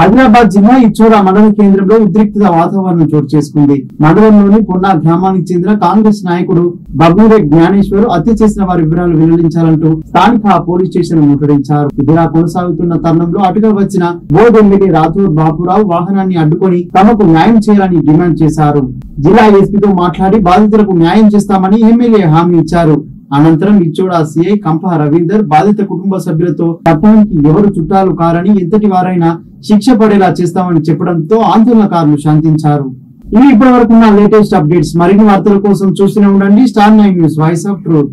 ఆదిలాబాద్ జిల్లా ఇచ్చోడ మండల కేంద్రంలో ఉద్రిక్తత వాతావరణం చోటు చేసుకుంది. మండలంలోని పొన్నా గ్రామానికి చెందిన కాంగ్రెస్ నాయకుడు బగ్నూరే జ్ఞానేశ్వర్ హత్య చేసిన వారి వివరాలు వెల్లడించాలంటూ స్థానిక పోలీస్ స్టేషన్ ముట్టడించారు. ఇదిలా కొనసాగుతున్న తరుణంలో అటుగా వచ్చిన బోర్డు ఎమ్మెల్యే రాథూర్ బాపురావు వాహనాన్ని అడ్డుకొని తమకు న్యాయం చేయాలని డిమాండ్ చేశారు. జిల్లా ఎస్పీతో మాట్లాడి బాధితులకు న్యాయం చేస్తామని ఎమ్మెల్యే హామీ ఇచ్చారు. అనంతరం ఇచ్చోడా సిఐ కంప రవీందర్ బాధిత కుటుంబ సభ్యులతో చట్టానికి ఎవరు చుట్టాలు కారని ఎంతటి వారైనా శిక్ష పడేలా చేస్తామని చెప్పడంతో ఆందోళనకారులు శాంతించారు. ఇవి ఇప్పటి వరకు లేటెస్ట్ అప్డేట్స్. మరిన్ని వార్తల కోసం చూస్తూనే ఉండండి. Star nine news voice of truth.